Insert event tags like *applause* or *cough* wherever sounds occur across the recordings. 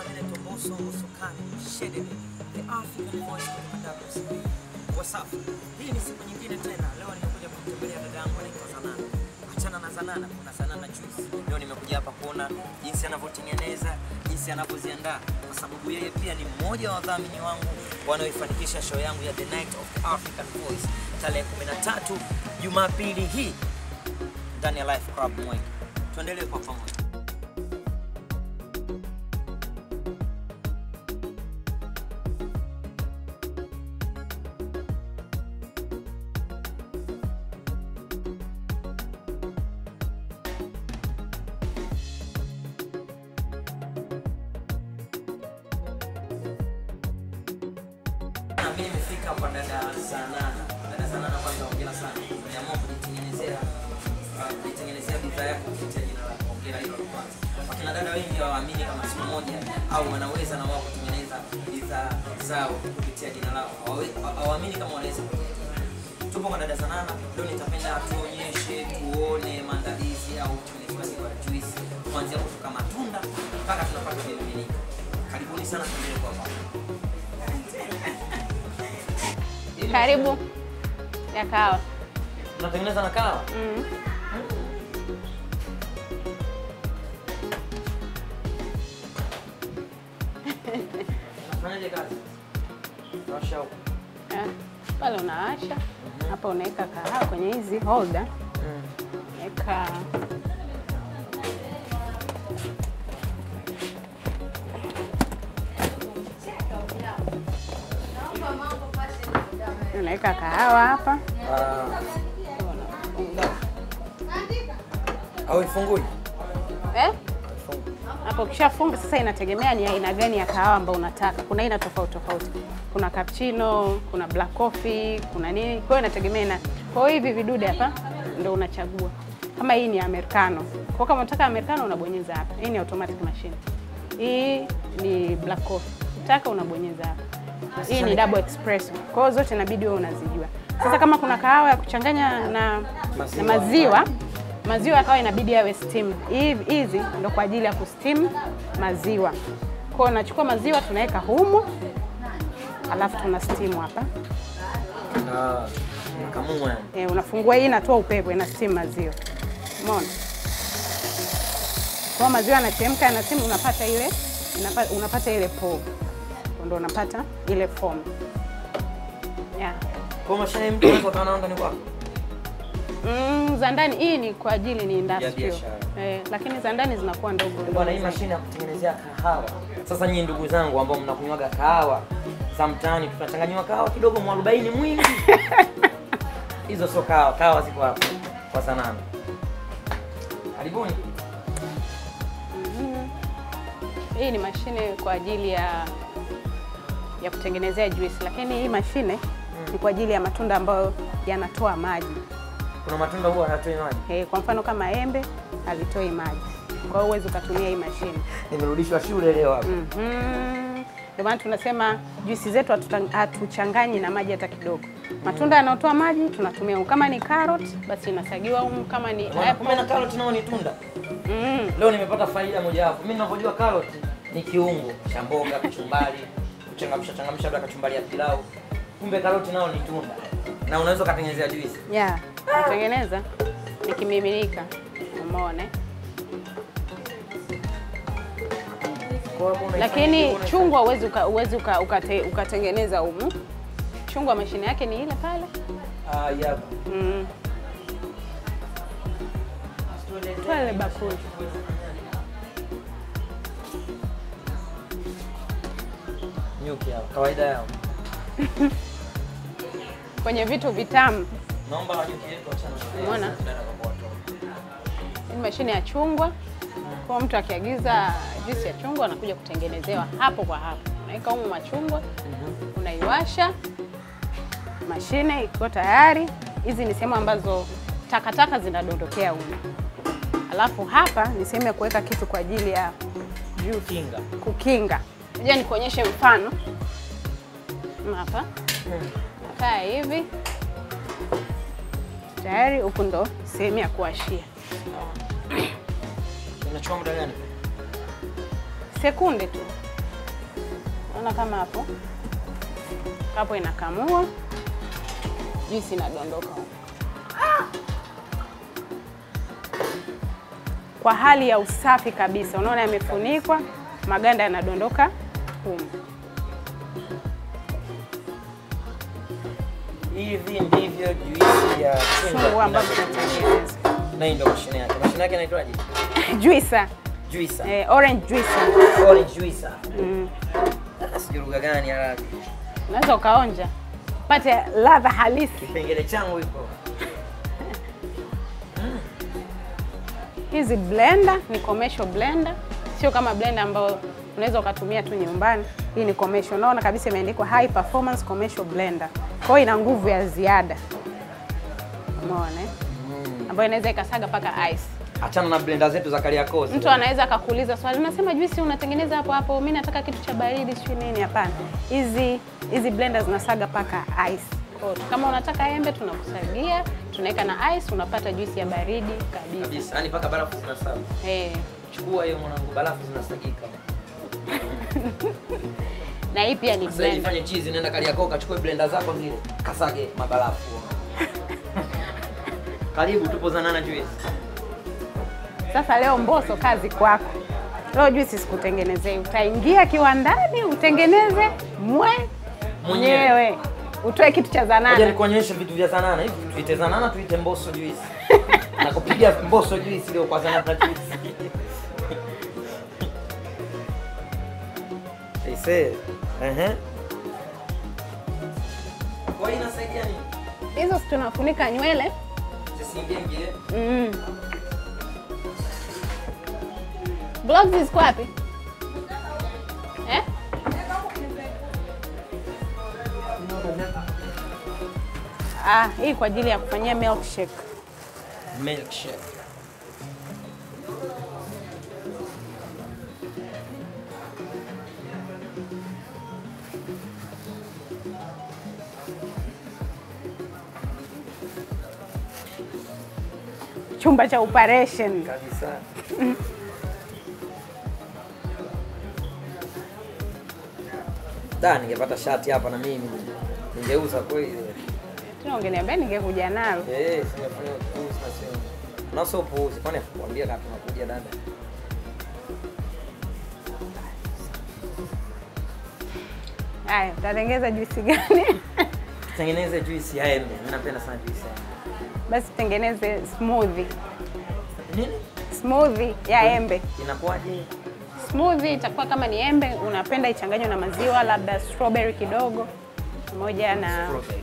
bwana, mimi naitwa Mbosso Sokani Shedede, the African voice kutoka Dar es Salaam. Up? Hii ni siku nyingine tena. Leo nimekuja kumtembelea dada yangu anaitwa Zanana. Achana na Zanana, kuna Zanana juice. Leo nimekuja hapa kuona jinsi anavyotengeneza, jinsi anavyoziandaa, kwa sababu yeye pia ni mmoja wa wadhamini wangu wanaoifanikisha show yangu ya The Night of African Voice tarehe 13 Jumapili hii ndani ya Life Club Mwenge. Tuendelee kwa pamoja. Nimefika kwa dada sana Dada Zanana, kwanza hongera sana. Umeamua kujitengenezea uh, kujitengenezea bidhaa yako kupitia jina lako. Hongera hilo la kwanza. Wakina dada wengi hawaamini kama siku moja au wanaweza na wao kutengeneza bidhaa zao kupitia jina lao. Hawaamini kama wanaweza. Tupo kwa dada Sanana. Leo nitapenda tuonyeshe, tuone maandalizi au utengenezaji wa juice kuanzia kutoka matunda mpaka tunapata vimiminika. Karibuni sana, tuendelee kwa pamoja. Karibu. Ya kawa. Unatengeneza na kawa? Mm. *laughs* Ah, Pale unawasha. Hapa, unaweka kahawa kwenye hizi holder, weka unaweka kahawa hapa, Au ifungui? eh? Hapo ukishafunga sasa, inategemea ni aina gani ya kahawa ambayo unataka. Kuna aina tofauti tofauti, kuna cappuccino, kuna black coffee, kuna nini. Kwa hiyo inategemea na, kwa hiyo hivi vidude hapa ndio unachagua. Kama hii ni americano, kwa kama unataka americano unabonyeza hapa. Hii ni automatic machine. Hii ni black coffee, Unataka unabonyeza hapa. Hii ni double espresso. Kwa hiyo zote inabidi wewe unazijua. Sasa kama kuna kahawa ya kuchanganya na Maziwa. na maziwa maziwa yakawa inabidi yawe steam. Hizi ndo kwa ajili ya kusteam maziwa. Kwa hiyo nachukua maziwa tunaweka humu, alafu tuna steam hapa. Yani. E, unafungua hii inatoa upepo, ina steam maziwa. Umeona? Kwa maziwa yanachemka, yana steam, unapata ile unapata, unapata ile povu, ndio unapata ile form Yeah. Kwa mashine mtu anaweza kuwa ndani kwako. Mm, za ndani hii ni kwa ajili ni industrial. Eh, lakini za ndani zinakuwa ndogo. Bwana, hii mashine ya kutengenezea kahawa. Sasa nyinyi ndugu zangu ambao mnakunywaga kahawa za mtaani, tunachanganywa kahawa kidogo, mwarobaini mwingi. *laughs* Hizo sio kahawa, kahawa ziko hapo kwa sanamu. Karibuni. Hii ni mashine kwa ajili ya ya kutengenezea juisi, lakini hii mashine ni kwa ajili ya matunda ambayo yanatoa maji. Kuna matunda huwa hayatoi maji. Eh, kwa mfano kama embe halitoi maji, kwa hiyo huwezi ukatumia hii mashine. Nimerudishwa shule leo hapa. Mhm. Ndio maana tunasema juisi zetu hatuchanganyi na maji hata kidogo. Matunda yanayotoa maji tunatumia humu. Kama ni carrot basi inasagiwa humu, kama ni apple na carrot nao ni tunda. Mm. Leo nimepata faida moja hapo. Mimi ninavyojua carrot ni kiungo cha mboga, kachumbari, kuchangamsha changamsha labda kachumbari ya pilau. Kumbe karoti nao ni tunda. Na unaweza ukatengenezea juisi. Yeah, natengeneza nikimiminika. Umeona? Lakini chungwa huwezi uka, ukate, ukatengeneza umu Chungwa mashine yake ni ile pale. Ah, yeah. Mm. Toa bakuli. Nyuki hao, kawaida yao. *laughs* Kwenye vitu vitamu. Naomba na nyuki yetu achana. na- Umeona? Mashine ya chungwa. Kwa mtu akiagiza juisi ya chungwa anakuja kutengenezewa hapo kwa hapo. Unaweka humu machungwa, unaiwasha, mashine iko tayari. Hizi ni sehemu ambazo takataka zinadondokea humu. Alafu hapa ni sehemu ya kuweka kitu kwa ajili ya juice kukinga, kukinga. Ngoja nikuonyeshe mfano. Hapa. Nakaa hivi. Tayari, huku ndo sehemu ya kuwashia. Inachukua muda gani? Sekunde tu, Naona kama hapo. Hapo inakamua, juisi inadondoka huko. Kwa hali ya usafi kabisa. Unaona yamefunikwa, maganda yanadondoka humu. Hivi ndivyo juisi ya chungwa ambayo ambavyo tunatengeneza Na hii ndio mashine yake. Mashine yake inaitwaje? juisa, Juisa. eh, orange juisa. Orange juisa. Mm. Ah, Sijui lugha gani Arabi. Unaweza ukaonja pate ladha halisi. Kipengele changu iko. Hizi blender ni commercial blender, sio kama blender ambayo unaweza ukatumia tu nyumbani. Hii ni commercial, unaona kabisa imeandikwa high performance commercial blender, kwa hiyo ina nguvu ya ziada, umeona eh? ambayo inaweza ikasaga mpaka ice. Achana na blender zetu za Kariakoo. Mtu anaweza akakuuliza swali, unasema juisi unatengeneza hapo hapo, mimi nataka kitu cha baridi, sio nini. Hapana, hizi hizi blender zinasaga mpaka ice. Kwa kama unataka embe, tunakusagia, tunaweka na ice, unapata juisi ya baridi kabisa. kabisa. yani mpaka barafu zinasaga. Eh, Chukua hiyo mwanangu, barafu zinasagika. *laughs* na hii pia ni Sasa blender. fanye chizi, nenda Kariakoo kachukue blender zako zile, kasage mabarafu. *laughs* Karibu tupo Zanana Juice. Sasa leo Mbosso, kazi kwako. Leo juisi sikutengenezei, utaingia kiwandani utengeneze mwe mwenyewe, utoe kitu cha Ngoja zanana. nikuonyeshe vitu vya Zanana hivi. Tuite Zanana, tuite Mbosso Juice. *laughs* Na kupiga Mbosso Juice leo kwa Zanana Juice. Aise. Ehe. Kwa hiyo inasaidia nini? Hizo tunafunika nywele Zisiingie mm. Gloves ziko wapi eh? Ah, hii kwa ajili ya kufanyia milkshake. milkshake. Chumba cha operation. Kabisa. Da, ningepata shati hapa na mimi ningeuza kweli. Tuna ungeniambia ningekuja nalo. Eh, singefanya upuuzi na sio. Na sio upuuzi, kwani kuambia kama tunakuja dada. Haya, utatengeneza juisi gani? *laughs* Tutengeneze juisi ya embe. Mimi napenda sana juisi ya embe. Basi tengeneze smoothie. Nini? Smoothie ya embe. Inakuwaje? Smoothie itakuwa kama ni embe, unapenda ichanganywe na maziwa, labda strawberry kidogo pamoja na Strawberry.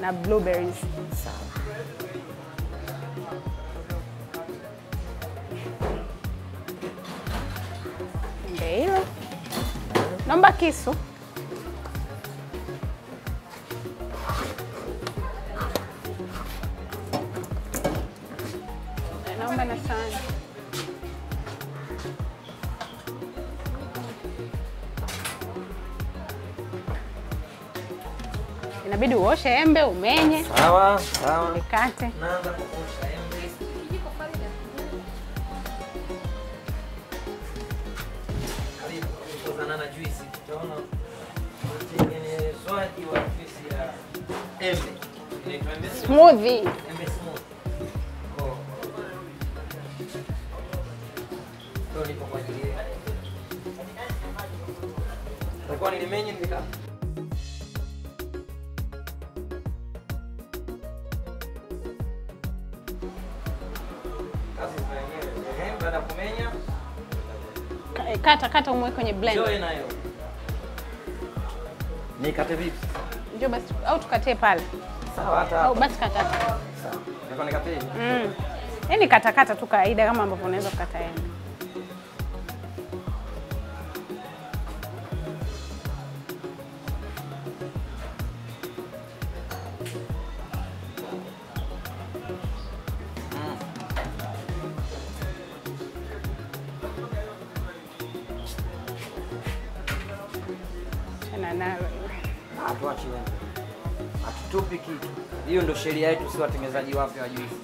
na blueberries. Sawa. Naomba kisu. Sahani. Inabidi uoshe embe, umenye, Sawa, sawa. Nikate. Naanza kuosha embe. Na juisi tutaona utengenezwaji wa juisi ya embe. Smoothie. Nilikuwa nilimenye nika baada kumenya Kata kata umweke kwenye blender. Joe nayo. Nikate vipi? Njoo basi au tukatie pale. Sawa hata Au basi kata. Sawa. Niko nikate hivi. Mm. Yaani katakata tu kawaida kama ambavyo unaweza kukata embe. Hatuachi. Hatutupi kitu. Hiyo ndo sheria yetu, si watengenezaji wapya wa juisi.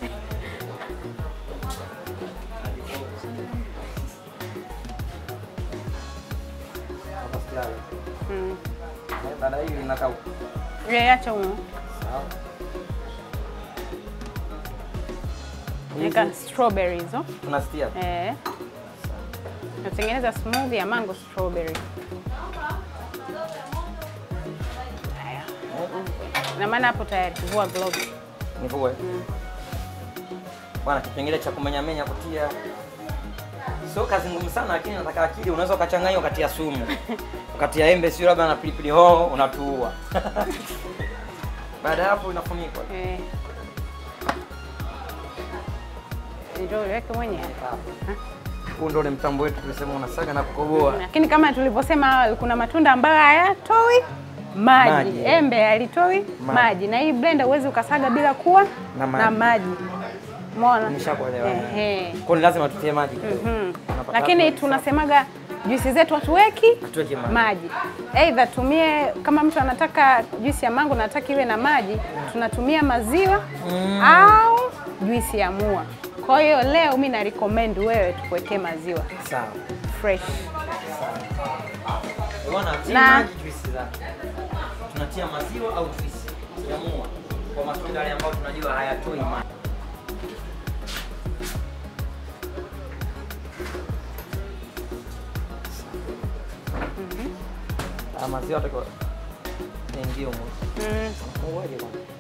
Mm. Hiyo inakauka. Yeah, acha huko. Sawa. Nika strawberries hizo. Unasitia? Eh. Natengeneza smoothie ya mango strawberry. Na maana hapo tayari kuvua glove. Nivue. Mm. Bwana, kipengele cha kumenyamenya kutia sio kazi ngumu sana, lakini nataka akili. Unaweza ukachanganya ukatia sumu, *laughs* ukatia embe, sio labda na pilipili hoho, unatuua. *laughs* Baada ya hapo inafunikwa. Eh. Ndio weke mwenyewe. Huu ndio ule mtambo wetu tulisema unasaga na kukoboa. Lakini kama tulivyosema awali, kuna matunda ambayo hayatoi maji. Maji. Embe halitoi Maji. maji. na hii blender huwezi ukasaga bila kuwa Na maji. na maji. Umeona? Nishakuelewa. Ehe. Kwa ni lazima tutie maji. Mhm. -hmm. Lakini tunasemaga juisi zetu hatuweki maji. maji. Aidha tumie kama mtu anataka juisi ya mango nataka iwe na maji, tunatumia maziwa mm. au juisi ya mua. Kwa hiyo leo mi na recommend wewe tukuwekee maziwa Sawa. fresh. Sawa. Na- maji juisi zake. Tunatia maziwa au juisi ya mua kwa matunda yale ambayo tunajua hayatoi maji. Ah, maziwa atakuwa yaingie humo. Mm. Funguaje bwana?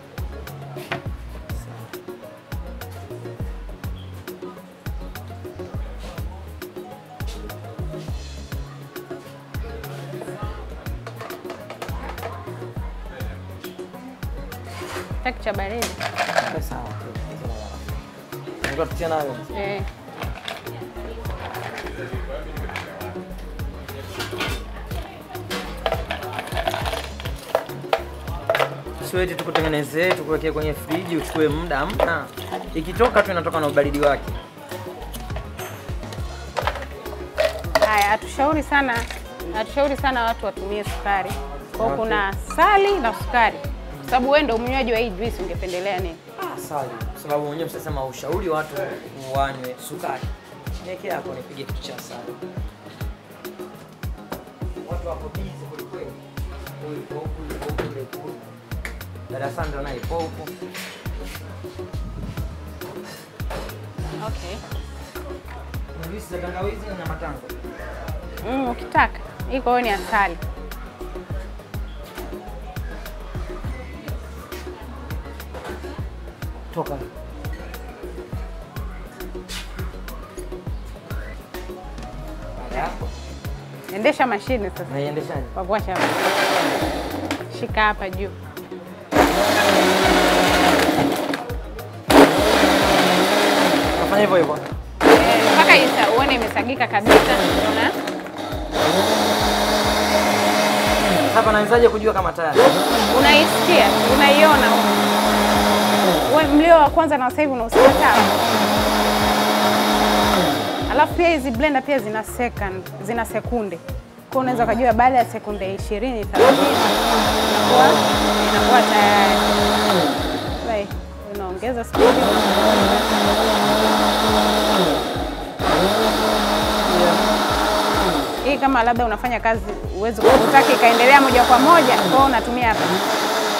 Cha baridi. Sawa. Nayo. Eh. Tukutengeneze tukutengenezee tukuwekee kwenye friji uchukue muda, mna Ikitoka tu inatoka na ubaridi wake. Haya, hatushauri sana hatushauri sana watu watumie sukari. Kwa Okay. kuna sali na sukari. Sababu wewe ndio mnywaji wa hii juice ungependelea nini? Asali, kwa sababu mwenyewe mshasema ushauri watu wanywe sukari. Niwekee hapo nipige picha asali. Watu wako busy kweli kweli. Huyu yuko huku, yule yuko huku. Dada Sandra naye huku. Okay. Na juisi za tangawizi na matango. Mm, ukitaka. Kwa ni asali. Toka. Baada ya hapo, Endesha mashine sasa. naiendeshaje? Kwa kuwasha. Shika hapa juu. Nafanya hivyo hivyo. Mpaka isa uone imesagika kabisa. Unaona? Sasa nawezaje kujua kama tayari? Unaisikia, unaiona. Mlio wa kwanza na sasa hivi unausikia sawa? Alafu pia hizi blender pia zina second, zina sekunde. Kwa unaweza kujua baada ya sekunde 20 30 inakuwa inakuwa tayari. Right. Unaongeza speed. Hii kama labda unafanya kazi uwezi utaki ikaendelea moja kwa moja, kwa unatumia hapa.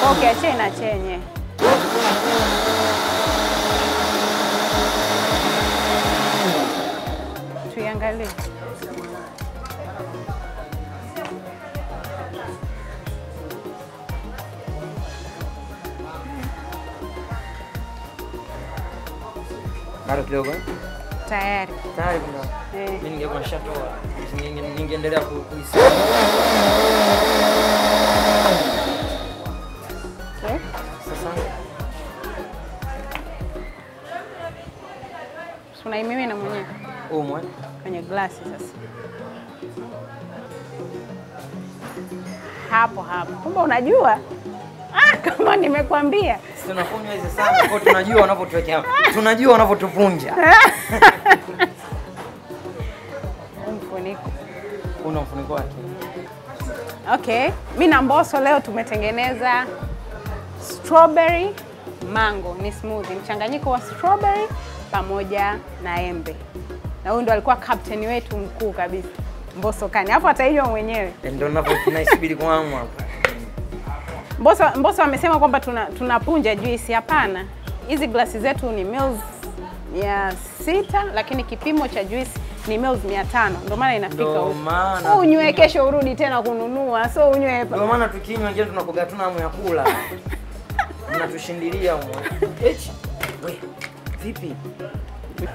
Kwa ukiachia inaachia yenyewe. Tuiangalie. Bado kidogo. Tayari. Tayari kuna. Eh. Mimi ningekuwa nishatoa. Ningeendelea ku- Okay. Sasa Si unaimimina mwenyewe umwe. Glasi sasa. Hapo hapo. Kumbe unajua? Ah, *laughs* kama nimekwambia. Tunakunywa hizi sana kwa tunajua wanavyotuwekea. Tunajua wanavyotupunja. *laughs* Mfuniko. Una mfuniko wake. Okay, mi na Mbosso leo tumetengeneza strawberry mango, ni smoothie, mchanganyiko wa strawberry pamoja na embe, na huyu ndo alikuwa captain wetu mkuu kabisa. Mbosso kani. Hapo atainywa mwenyewe. Eh, Ndio naisubiri kwa hamu hapa. Mbosso Mbosso amesema kwamba tuna tunapunja juisi. Hapana, hizi glasi zetu ni mils mia sita lakini kipimo cha juisi ni mils mia tano ndio maana inafika huko. maana Unywe kesho urudi tena kununua, so unywe hapa. Ndio maana tukinywa wengine tunakoga tuna hamu ya kula. *laughs* Mnatushindilia huko. Vipi?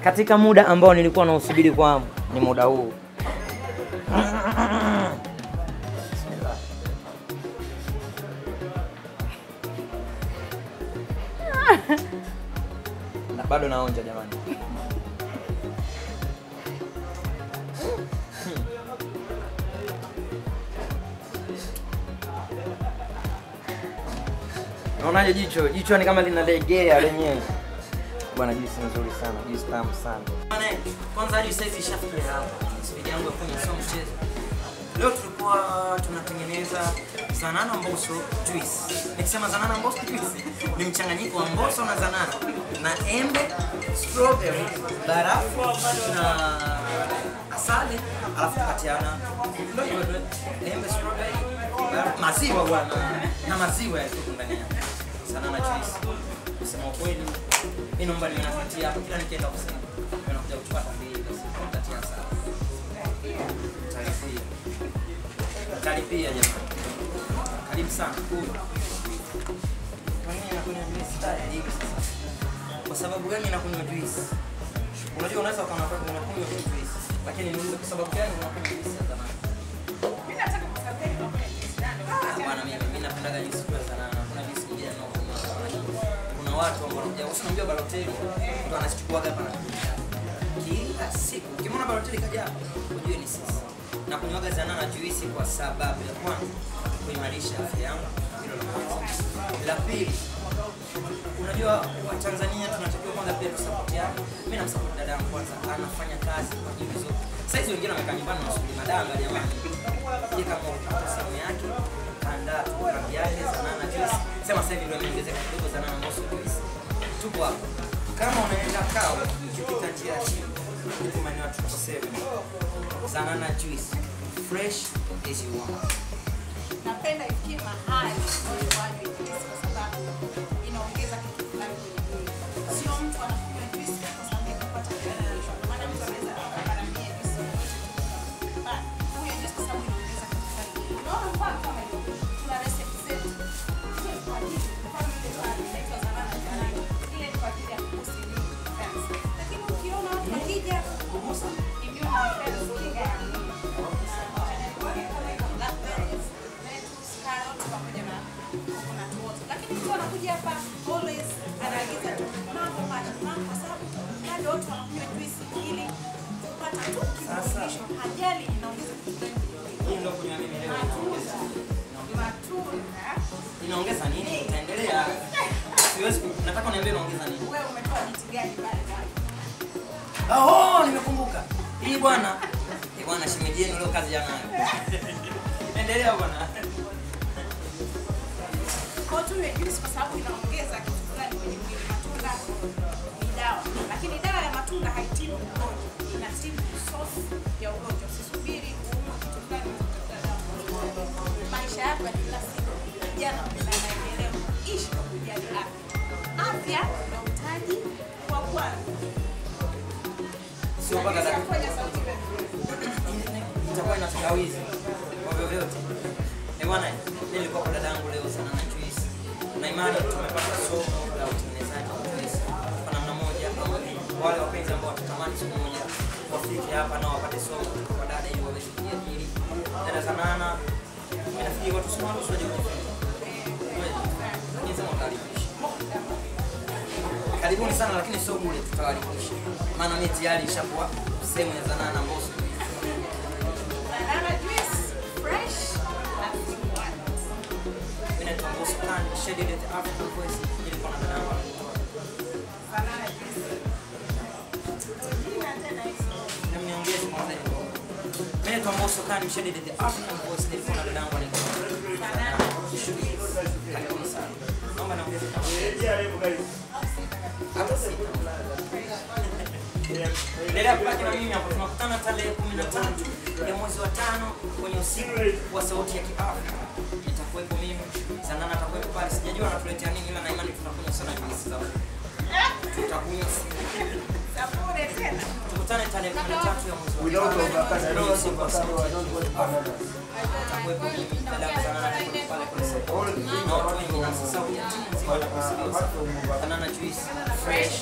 Katika muda ambao nilikuwa nausubiri kwa hamu ni muda huu. Na bado naonja jamani. Naonaje jicho? Jicho ni kama linalegea lenyewe. Bwana juisi nzuri sana, juisi tamu sana. Bwana, kwanza hadi sasa ishafikia hapa. Spidi yangu ya kunywa sio mchezo. Leo tulikuwa tunatengeneza zanana mboso juice. Nikisema zanana mboso juice ni mchanganyiko wa mboso na zanana na embe, strawberry, barafu na asali, alafu tukatiana embe, strawberry, barafu, maziwa bwana na maziwa yalikuwa ndani yake. Zanana juice. Kusema ukweli, mimi naomba niwe hapo kila nikienda kusema. Mimi nakuja kuchukua tambili basi nitatia sawa. Utalipia. Utalipia jamani. Karibu sana. Kula. Kwa sababu gani nakunywa juice? Unajua unaweza ukaona kwamba unakunywa juice, lakini niulize kwa sababu gani unakunywa juice ya zamani? Ah, Bwana mimi mimi napendaga juice watu ambao wanakuja, usinamjua Balotelli, mtu anachukua hapa na kila siku. Ukimwona Balotelli kaja hapa, ujue ni sisi. Na kunywaga zanana juisi kwa sababu ya kwanza kuimarisha afya yangu, hilo la kwanza. La pili, unajua Watanzania tunatakiwa kwanza pia tusapotiane. Mimi namsapoti yangu kwanza, anafanya kazi kwa ajili zote. Sasa hizi wengine wamekaa nyumbani wanasubiri madanga jamani. Yeye kama simu yake, andaa tu rangi yake zanana juice. Sema sasa hivi ndio imeongezeka kidogo sana na nusu juice. Tupo hapa. Kama unaenda kao, ukipita njia ya chini, huko maeneo ya Tuko Seven. Zanana juice. Fresh as you want. napenda ifikie mahali wanywe *laughs* Endelea bwana. Tunywe juisi kwa sababu inaongeza kitu fulani kwenye mwili. Matunda ni dawa, lakini dawa ya matunda haitibu ugonjwa, inatibu source ya ugonjwa. Usisubiri kuumwa kitu fulani kutafuta dawa. Maisha yako ya kila siku, vijana na ishi kwa kujali afya. Afya na utaji wa kwanza. Sio mpaka dakika. Itakuwa ina tangawizi kwa vyovyote. Eh bwana, mimi nilikuwa kwa dada yangu leo sana na juice. Na imani tumepata somo la utengenezaji wa juice kwa namna moja au wale wapenzi ambao watatamani siku moja wafike hapa na wapate somo kwa dada ili waweze kujiajiri. Dada Zanana, nafikiri watu sio watu waje kujifunza. Karibuni sana lakini sio bure, tutawalipisha. Maana mimi tayari nishakuwa sehemu ya Zanana Mbosso. Shaded the African Voice. Nilikuwa na hizo. Na mniongeze kwanza hivyo. Mimi naitwa Mbosso Khan, Shaded the African Voice. Nilikuwa na dada yangu anaitwa Banana. Karibuni sana. Naomba niongeze kama hata sita. Endelea kubaki na mimi hapo. Tunakutana tarehe 13 ya mwezi wa tano kwenye usiku wa sauti ya Kiafrika. Nitakuwepo mimi, Zanana atakuwepo pale. Sijajua anatuletea nini ila na imani tunakunywa sana juisi za tutakunywa. Sabure tena. tukutane tarehe 13 ya mwezi wa Without avocado, I don't want Usiku wa avocado, I don't want banana. atakuwepo mimi, dada Zanana atakuwepo pale kwenye sababu Na watu wengi na sasa. Watakusikiliza. Banana juice. Fresh